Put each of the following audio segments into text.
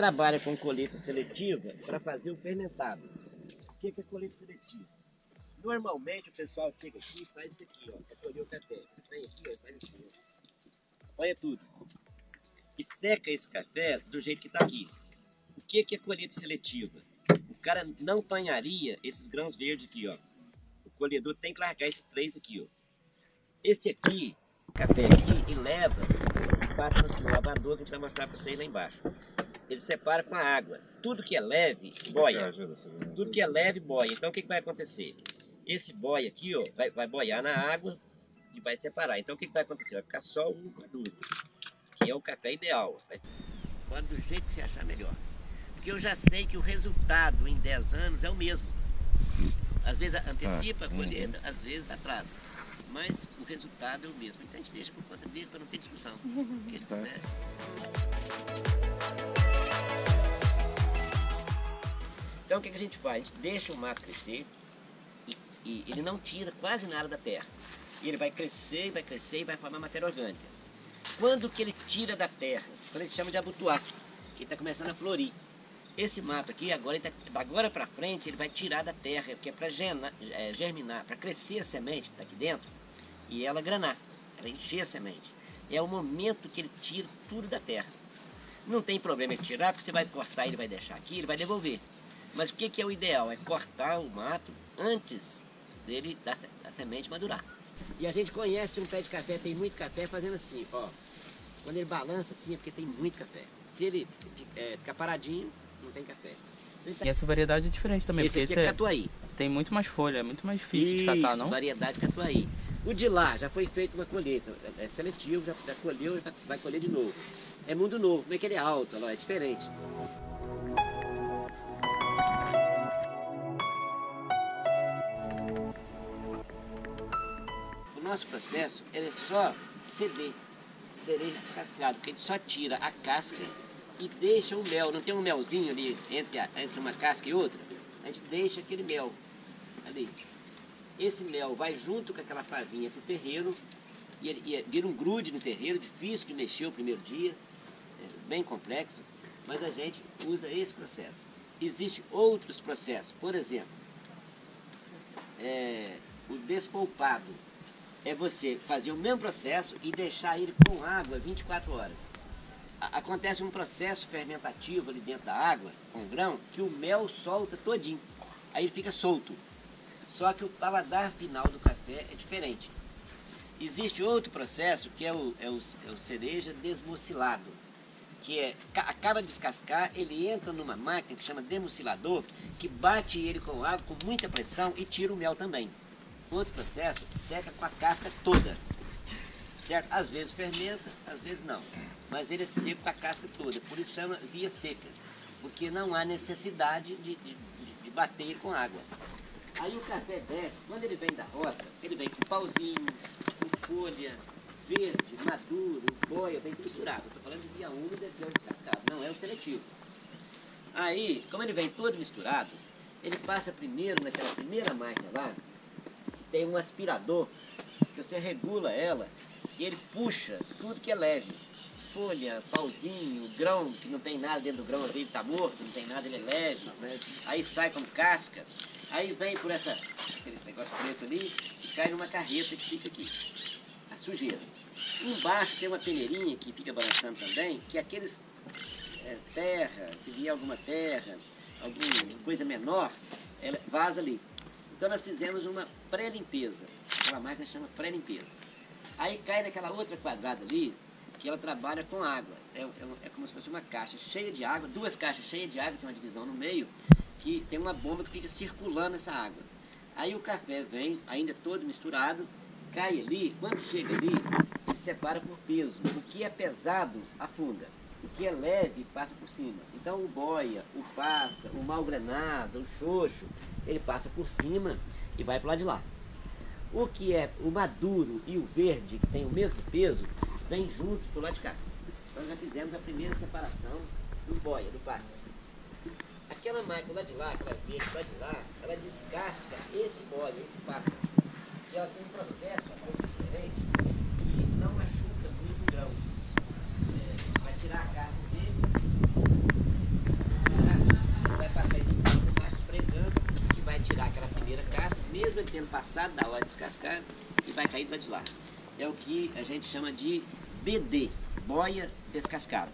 trabalha com colheita seletiva para fazer o fermentado. O que é colheita seletiva? Normalmente o pessoal chega aqui e faz isso aqui, ó, para colher o café. Vem aqui, ó, faz assim. Olha tudo. E seca esse café do jeito que está aqui. O que é colheita seletiva? O cara não panharia esses grãos verdes aqui, ó. O colhedor tem que largar esses três aqui, ó. Esse aqui, café aqui, e leva, passa no lavador que a gente vai mostrar para vocês lá embaixo ele separa com a água. Tudo que é leve, boia. Tudo que é leve, boia. Então o que, que vai acontecer? Esse boia aqui, ó, vai, vai boiar na água e vai separar. Então o que, que vai acontecer? Vai ficar só um produto, que é o café ideal. Pode do jeito que você achar melhor. Porque eu já sei que o resultado em 10 anos é o mesmo. Às vezes antecipa a ah, colheita, uhum. às vezes atrasa. Mas o resultado é o mesmo. Então a gente deixa por conta dele para não ter discussão. ele tá. Então o que, que a gente faz? A gente deixa o mato crescer e, e, ele não tira quase nada da terra. E ele vai crescer, vai crescer e vai formar matéria orgânica. Quando que ele tira da terra? Quando a gente chama de abutuá, que está começando a florir. Esse mato aqui, agora, tá, agora para frente, ele vai tirar da terra, que é para é, germinar, para crescer a semente que está aqui dentro e ela granar, ela encher a semente. É o momento que ele tira tudo da terra. Não tem problema ele tirar, porque você vai cortar, ele vai deixar aqui, ele vai devolver. Mas o que, que é o ideal? É cortar o mato antes dele da, da semente madurar. E a gente conhece um pé de café, tem muito café, fazendo assim, ó. Quando ele balança assim é porque tem muito café. Se ele é, ficar paradinho, não tem café. E essa variedade é diferente também, esse porque esse é catuaí. tem muito mais folha, é muito mais difícil Isso, de catar, não? variedade catuaí. O de lá já foi feito uma colheita, é seletivo, já, já colheu e vai colher de novo. É mundo novo, como é que ele é alto, é diferente. Nosso processo ele é só ceder cereja descascada, porque a gente só tira a casca e deixa o mel. Não tem um melzinho ali entre, a, entre uma casca e outra? A gente deixa aquele mel ali. Esse mel vai junto com aquela favinha para o terreiro e, ele, e vira um grude no terreiro, difícil de mexer o primeiro dia, é bem complexo, mas a gente usa esse processo. Existem outros processos, por exemplo, é, o despolpado é você fazer o mesmo processo e deixar ele com água 24 horas. Acontece um processo fermentativo ali dentro da água, com grão, que o mel solta todinho. Aí ele fica solto. Só que o paladar final do café é diferente. Existe outro processo que é o, é o, é o cereja desmucilado, que é, acaba de descascar, ele entra numa máquina que chama demucilador, que bate ele com água com muita pressão e tira o mel também. Outro processo seca com a casca toda. Certo? Às vezes fermenta, às vezes não. Mas ele é seco com a casca toda. Por isso chama via seca. Porque não há necessidade de, de, de bater com água. Aí o café desce, quando ele vem da roça, ele vem com pauzinho, com folha, verde, maduro, boia, vem misturado. Estou falando de via úmida e via descascado, não é o seletivo. Aí, como ele vem todo misturado, ele passa primeiro naquela primeira máquina lá, tem um aspirador que você regula ela e ele puxa tudo que é leve. Folha, pauzinho, grão, que não tem nada dentro do grão, ele está morto, não tem nada, ele é leve. Né? Aí sai com casca. Aí vem por essa, esse negócio preto ali e cai numa carreta que fica aqui. A sujeira. Embaixo tem uma peneirinha que fica balançando também, que é aqueles é, terra, se vier alguma terra, alguma coisa menor, ela vaza ali. Então nós fizemos uma pré-limpeza. Aquela máquina chama pré-limpeza. Aí cai naquela outra quadrada ali, que ela trabalha com água. É, é, é, como se fosse uma caixa cheia de água, duas caixas cheias de água, tem uma divisão no meio, que tem uma bomba que fica circulando essa água. Aí o café vem, ainda todo misturado, cai ali, quando chega ali, ele separa por peso. O que é pesado afunda, o que é leve passa por cima. Então o boia, o passa, o mal granado, o xoxo, ele passa por cima e vai para lado de lá. O que é o maduro e o verde, que tem o mesmo peso, vem juntos para lado de cá. Então já fizemos a primeira separação do boia, do pássaro. Aquela máquina lá de lá, aquela verde lá de lá, ela descasca esse boia, esse pássaro. E ela tem um processo um pouco diferente que não machuca muito o grão. É, vai tirar a casca dele passar esse baixo esfregando, que vai tirar aquela primeira casca, mesmo ele tendo passado da hora de descascar, e vai cair do lado de lá. É o que a gente chama de BD, boia descascada.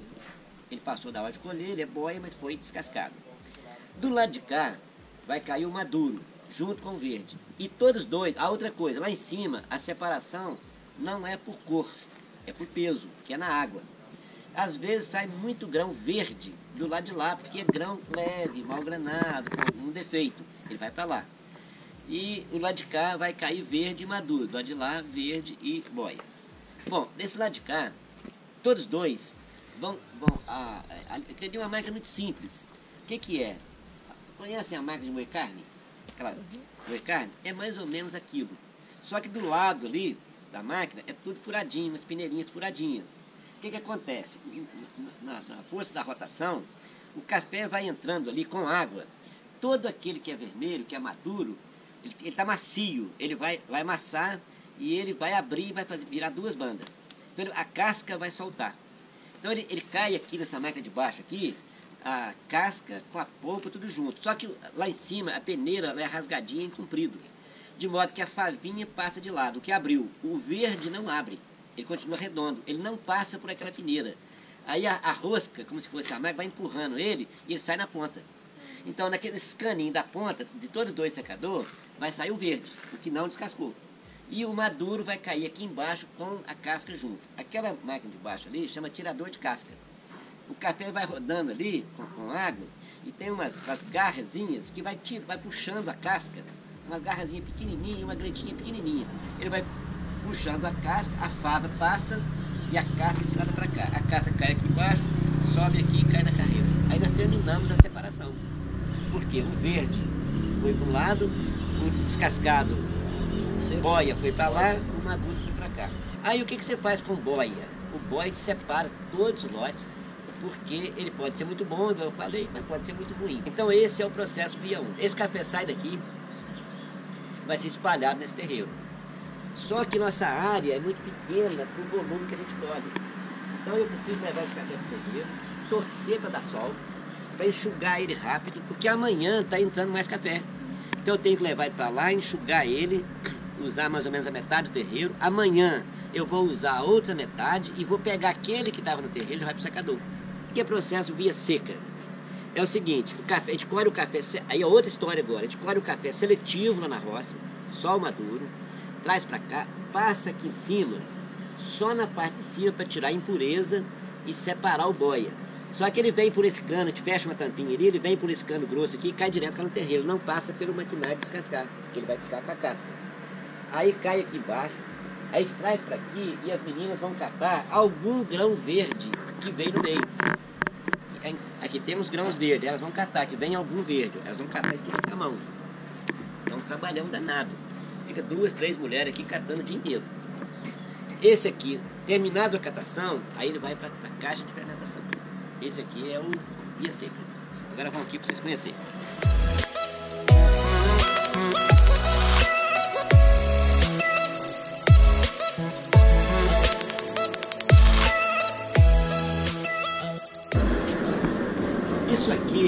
Ele passou da hora de colher, ele é boia, mas foi descascado. Do lado de cá, vai cair o maduro, junto com o verde. E todos dois, a outra coisa, lá em cima, a separação não é por cor, é por peso, que é na água. Às vezes sai muito grão verde do lado de lá, porque é grão leve, mal granado, com algum defeito. Ele vai para lá. E o lado de cá vai cair verde e maduro. Do lado de lá, verde e boia. Bom, desse lado de cá, todos dois vão. vão a, a, a, uma máquina muito simples. O que, que é? Conhecem a máquina de moer carne? Aquela moer carne? É mais ou menos aquilo. Só que do lado ali da máquina é tudo furadinho, umas peneirinhas furadinhas. O que, que acontece? Na, na força da rotação, o café vai entrando ali com água. Todo aquele que é vermelho, que é maduro, ele está macio, ele vai, vai amassar e ele vai abrir e vai fazer, virar duas bandas. Então a casca vai soltar. Então ele, ele cai aqui nessa máquina de baixo aqui, a casca com a polpa tudo junto. Só que lá em cima a peneira é rasgadinha em comprido. De modo que a favinha passa de lado, o que abriu. O verde não abre, ele continua redondo, ele não passa por aquela peneira. Aí a, a rosca, como se fosse a máquina, vai empurrando ele e ele sai na ponta. Então, naqueles caninhos da ponta, de todos os dois secadores, vai sair o verde, o que não descascou. E o maduro vai cair aqui embaixo com a casca junto. Aquela máquina de baixo ali chama tirador de casca. O café vai rodando ali com, com água e tem umas, umas garrazinhas que vai, vai puxando a casca, umas garrazinhas pequenininhas uma gretinha pequenininha. Ele vai puxando a casca, a fava passa e a casca é tirada para cá. A casca cai aqui embaixo, sobe aqui e cai na carreira. Aí nós terminamos a separação. Porque o verde foi para um lado, o descascado boia foi para lá, o maduro foi para cá. Aí o que, que você faz com boia? O boia separa todos os lotes porque ele pode ser muito bom, eu falei, mas pode ser muito ruim. Então esse é o processo via 1. Esse café sai daqui, vai ser espalhado nesse terreiro. Só que nossa área é muito pequena para o volume que a gente colhe. Então eu preciso levar esse café para o terreiro, torcer para dar sol, para enxugar ele rápido, porque amanhã está entrando mais café. Então eu tenho que levar ele para lá, enxugar ele, usar mais ou menos a metade do terreiro. Amanhã eu vou usar a outra metade e vou pegar aquele que estava no terreiro e vai para o secador que é processo via seca? É o seguinte, o café, a gente colhe o café, aí é outra história agora, a gente colhe o café seletivo lá na roça, só o maduro, traz para cá, passa aqui em cima, só na parte de cima para tirar a impureza e separar o boia. Só que ele vem por esse cano, gente fecha uma tampinha ali, ele vem por esse cano grosso aqui e cai direto lá no terreiro, não passa pelo maquinário de descascar, que ele vai ficar com a casca. Aí cai aqui embaixo, aí traz para aqui e as meninas vão catar algum grão verde que vem no meio aqui temos grãos verdes, elas vão catar, que vem algum verde, elas vão catar isso tudo com a mão. É um trabalhão danado. Fica duas, três mulheres aqui catando o dia inteiro. Esse aqui, terminado a catação, aí ele vai para a caixa de fermentação. Esse aqui é o via seca. Agora vamos aqui para vocês conhecerem.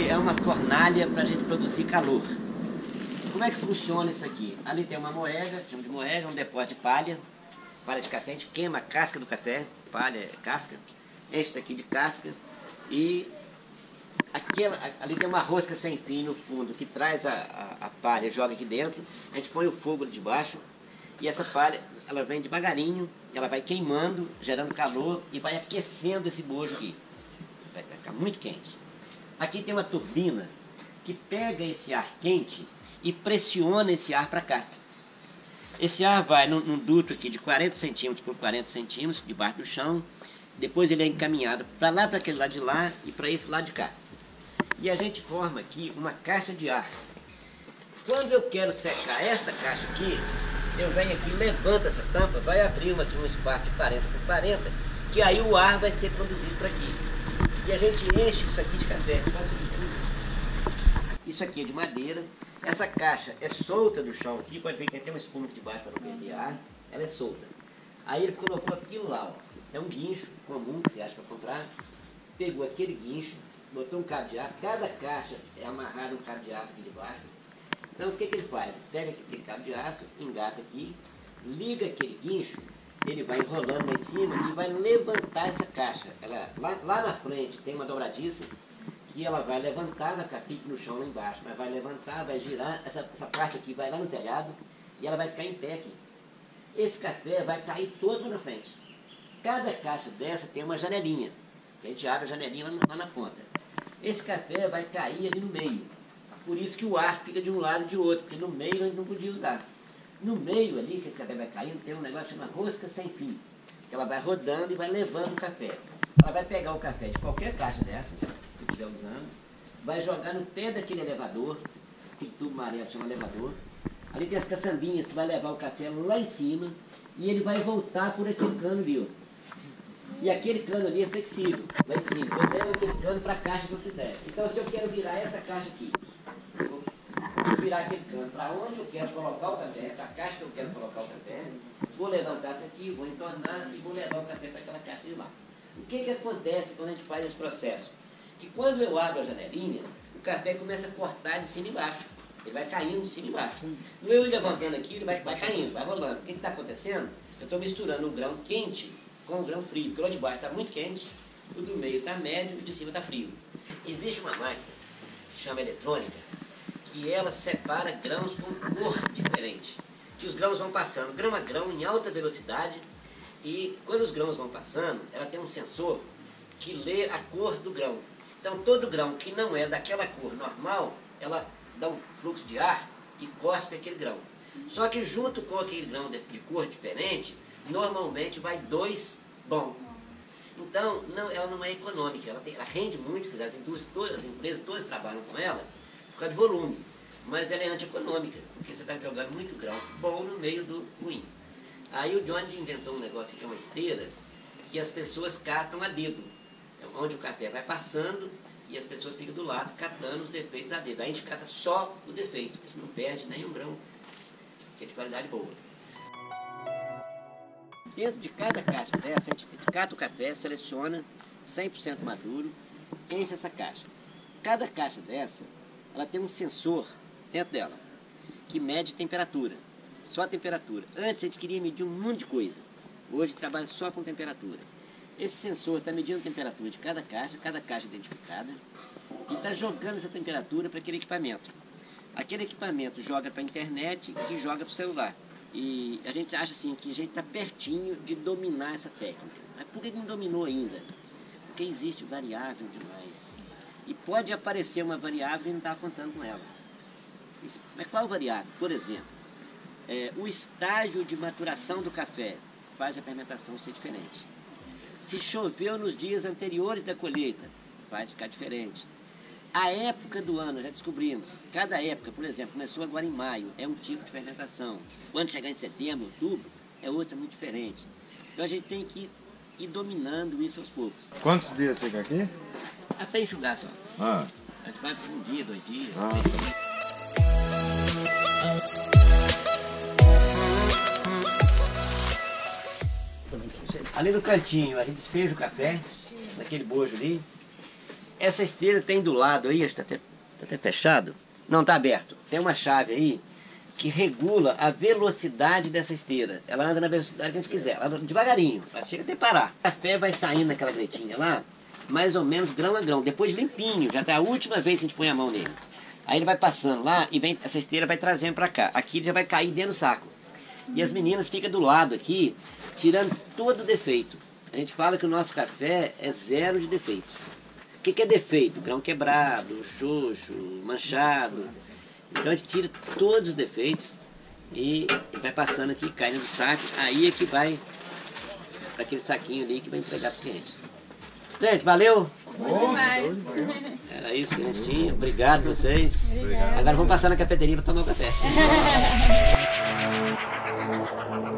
é uma fornalha para a gente produzir calor. Como é que funciona isso aqui? Ali tem uma moega, chama de moega, um depósito de palha, palha de café, a gente queima a casca do café, palha é casca, enche isso aqui de casca e aquela, ali tem uma rosca sem fim no fundo que traz a, a, a palha, joga aqui dentro, a gente põe o fogo de baixo e essa palha ela vem devagarinho, ela vai queimando, gerando calor e vai aquecendo esse bojo aqui. Vai ficar muito quente. Aqui tem uma turbina que pega esse ar quente e pressiona esse ar para cá. Esse ar vai num, num, duto aqui de 40 centímetros por 40 centímetros, debaixo do chão. Depois ele é encaminhado para lá, para aquele lado de lá e para esse lado de cá. E a gente forma aqui uma caixa de ar. Quando eu quero secar esta caixa aqui, eu venho aqui, levanto essa tampa, vai abrir uma, aqui um espaço de 40 por 40, que aí o ar vai ser produzido para aqui. E a gente enche isso aqui de café. Isso aqui é de madeira. Essa caixa é solta do chão aqui. Pode ver que tem até uma espuma aqui de baixo para não perder ar. Ela é solta. Aí ele colocou aquilo lá. Ó. É um guincho comum que você acha para comprar. Pegou aquele guincho botou um cabo de aço, cada caixa é amarrado um cabo de aço aqui debaixo. Então o que, que ele faz? Pega aquele cabo de aço, engata aqui, liga aquele guincho, ele vai enrolando lá em cima e vai levantar essa caixa. Ela, lá, lá na frente tem uma dobradiça que ela vai levantar, ficar fixa no chão lá embaixo, mas vai levantar, vai girar, essa, essa parte aqui vai lá no telhado e ela vai ficar em pé aqui. Esse café vai cair todo na frente. Cada caixa dessa tem uma janelinha, que a gente abre a janelinha lá, lá na ponta. Esse café vai cair ali no meio. Por isso que o ar fica de um lado e de outro, porque no meio a gente não podia usar. No meio ali, que esse café vai caindo, tem um negócio que chama rosca sem fim. Que ela vai rodando e vai levando o café. Ela vai pegar o café de qualquer caixa dessa, que estiver usando, vai jogar no pé daquele elevador, que tubo amarelo chama elevador. Ali tem as caçambinhas que vai levar o café lá em cima e ele vai voltar por aquele cano ali. E aquele cano ali é flexível, lá em cima. Eu levo aquele cano para a caixa que eu quiser. Então, se eu quero virar essa caixa aqui, vou virar aquele cano para onde eu quero colocar o café, para a caixa que eu quero colocar o café, vou levantar isso aqui, vou entornar e vou levar o café para aquela caixa de lá. O que, que acontece quando a gente faz esse processo? Que quando eu abro a janelinha, o café começa a cortar de cima e embaixo. Ele vai caindo de cima e embaixo. No eu levantando aqui, ele vai, vai caindo, vai rolando. O que está acontecendo? Eu estou misturando o grão quente com grão frio. O de baixo está muito quente, o do meio está médio e o de cima está frio. Existe uma máquina que chama eletrônica, que ela separa grãos com cor diferente. Que os grãos vão passando grão a grão em alta velocidade e quando os grãos vão passando, ela tem um sensor que lê a cor do grão. Então todo grão que não é daquela cor normal, ela dá um fluxo de ar e cospe aquele grão. Só que junto com aquele grão de cor diferente, normalmente vai dois bom. Então, não, ela não é econômica, ela, tem, ela rende muito, porque as indústrias todas, as empresas todas trabalham com ela por causa de volume. Mas ela é antieconômica, porque você está jogando muito grão bom no meio do ruim. Aí o Johnny inventou um negócio que é uma esteira, que as pessoas catam a dedo. É onde o café vai passando e as pessoas ficam do lado catando os defeitos a dedo. Aí a gente cata só o defeito, a gente não perde nenhum grão, que é de qualidade boa. Dentro de cada caixa dessa, a gente cata o café, seleciona 100% maduro, enche essa caixa. Cada caixa dessa, ela tem um sensor dentro dela, que mede temperatura, só temperatura. Antes a gente queria medir um monte de coisa, hoje trabalha só com temperatura. Esse sensor está medindo a temperatura de cada caixa, cada caixa identificada, e está jogando essa temperatura para aquele equipamento. Aquele equipamento joga para a internet e joga para o celular. E a gente acha assim que a gente está pertinho de dominar essa técnica. Mas por que não dominou ainda? Porque existe variável demais. E pode aparecer uma variável e não está contando com ela. Mas qual variável? Por exemplo, é, o estágio de maturação do café faz a fermentação ser diferente. Se choveu nos dias anteriores da colheita, faz ficar diferente. A época do ano, já descobrimos. Cada época, por exemplo, começou agora em maio, é um tipo de fermentação. Quando chegar em setembro, outubro, é outra muito diferente. Então a gente tem que ir dominando isso aos poucos. Quantos dias fica aqui? Até enxugar só. Ah. A gente vai por um dia, dois dias. Ah. Ali no cantinho, a gente despeja o café, naquele bojo ali. Essa esteira tem do lado aí, está até, tá até fechado. Não, está aberto. Tem uma chave aí que regula a velocidade dessa esteira. Ela anda na velocidade que a gente quiser. Ela anda devagarinho, ela chega até parar. O café vai saindo naquela gretinha lá, mais ou menos grão a grão. Depois limpinho, já está a última vez que a gente põe a mão nele. Aí ele vai passando lá e vem, essa esteira vai trazendo para cá. Aqui ele já vai cair dentro do saco. E as meninas ficam do lado aqui, tirando todo o defeito. A gente fala que o nosso café é zero de defeito. O que, que é defeito? Grão quebrado, xoxo, manchado. Então a gente tira todos os defeitos e vai passando aqui, cai no saco. Aí é que vai para aquele saquinho ali que vai entregar para o cliente. Gente, valeu! Era isso que a gente tinha. Obrigado vocês. Obrigado. Agora vamos passar na cafeteria para tomar o café.